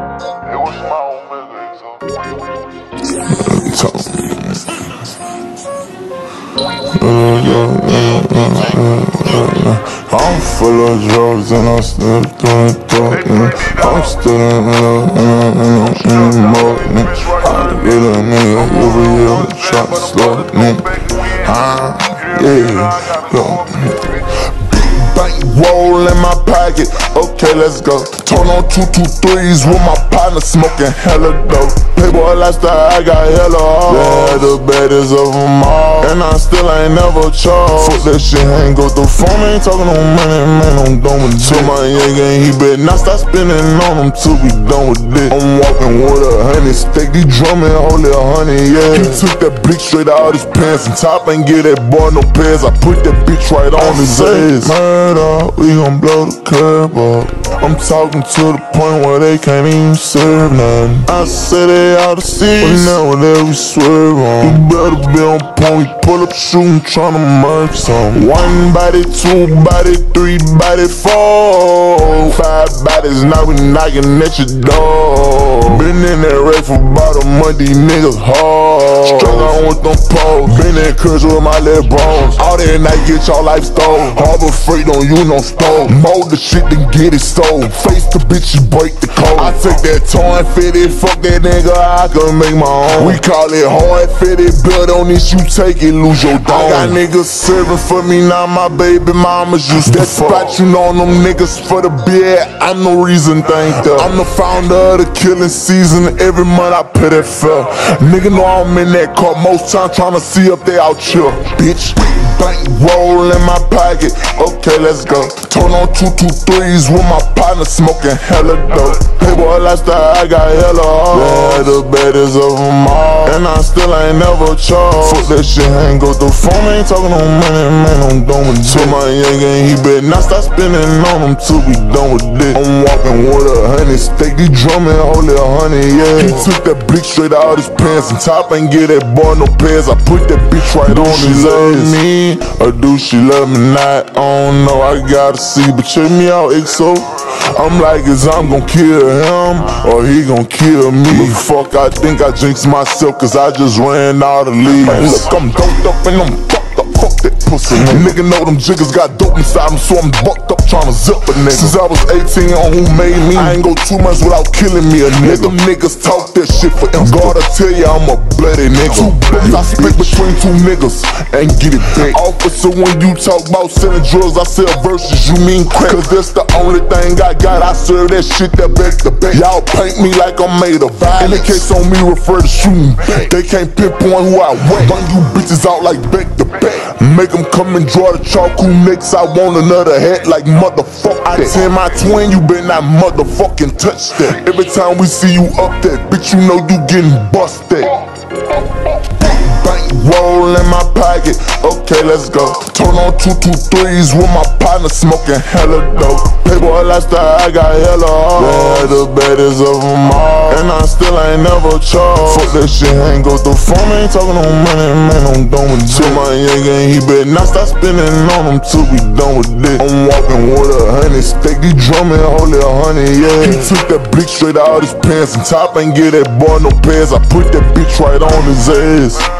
Was I'm full of drugs and I'm still doing nigga. I'm still in love and I'm in mode. I get a nigga every year try to slow nigga. Ah, yeah, yo. Roll in my pocket, okay, let's go. Turn on two two threes with my partner smoking hella dope. Playboy lifestyle, I got hella. Yeah, the baddest of them all. And I still ain't never charged. Fuck that shit, ain't go through phone, ain't talking no money, man, I'm done with this. my young gang, he better not stop spinning on him till we done with this. I'm walking with a honey stick, he drumming, holy honey, yeah. He took that blick straight out his pants and top ain't get that boy no pants. I put that bitch right on his ass. Murder, we gon' blow the curb up. I'm talking to the point where they can't even serve none. I said they out of seats, but now whenever we swerve on, you better be on point. Pull up shooting, tryna murk some. One body, two body, three body, four, five bodies. Now we knocking at your door. Been in that race for about a month, these niggas hard. On with them poles, been in curse with my little bros. All that night get y'all life stole. Harbor freight on you, no stove. Mold the shit, then get it sold. Face the bitch, you break the code. I take that torn fitted, fuck that nigga, I can make my own. We call it hard fitted, build on this, you take it, lose your dome. I got niggas serving for me, now my baby mamas used that spot, you know them niggas for the beer. I'm no reason, thank them. I'm the founder of the killing season, every month I put it fair. Nigga know I'm in that car, most time tryna see if they out here, bitch. Bank roll in my pocket, okay, let's go. Turn on two two threes with my smoking hella dope. Playboy lifestyle, I got hella hard. Yeah, the baddest of them all. And I still ain't never charged. Fuck that shit, ain't go through phone, ain't talking no money, man, I'm done with this. my young gang, he better not stop spinning on him till we done with this. I'm walking with a honey stick, he drumming, holy honey, yeah. He took that blick straight out his pants and top ain't get that boy no pants. I put that bitch right on his ass. me or do she love me not? I don't know, I gotta see, but check me out, XO. I'm like, is I'm gon' kill him or he gon' kill me? Fuck, I think I jinxed myself cause I just ran out of leaves. Look, I'm doped up and I'm fucked up. Fuck that pussy. Nigga know them jiggers got dope inside them, so I'm bucked up tryna zip a nigga. Since I was 18 on who made me, I ain't go two months without killing me a nigga. Them niggas talk that shit for them. Gotta tell ya I'm a bloody nigga. I split between two niggas and get it back. Officer, when you talk about selling drugs, I sell verses, you mean crack. Cause that's the only thing I got. I serve that shit that back to back. Y'all paint me like I'm made of violence. In the case on me, refer to shooting. They can't pinpoint who I whack. Run you bitches out like back to back. Make them come and draw the. Who next? I want another hat like motherfucker. I tell my twin, you better not motherfucking touch that. Every time we see you up there, bitch, you know you getting busted. Roll in my pocket, okay, let's go. Turn on two two threes with my partner smoking hella dope. Playboy lifestyle, I got hella hard. Yeah, the baddest of them all. And I still ain't never charged. Fuck that shit, ain't go through phone, ain't talking no money, man, I'm done with this. my young gang, he better not stop spinning on him till we done with this. I'm walking with a honey stick, he drumming, holy honey, yeah. He took that blick straight out his pants and top ain't get that boy no pants. I put that bitch right on his ass.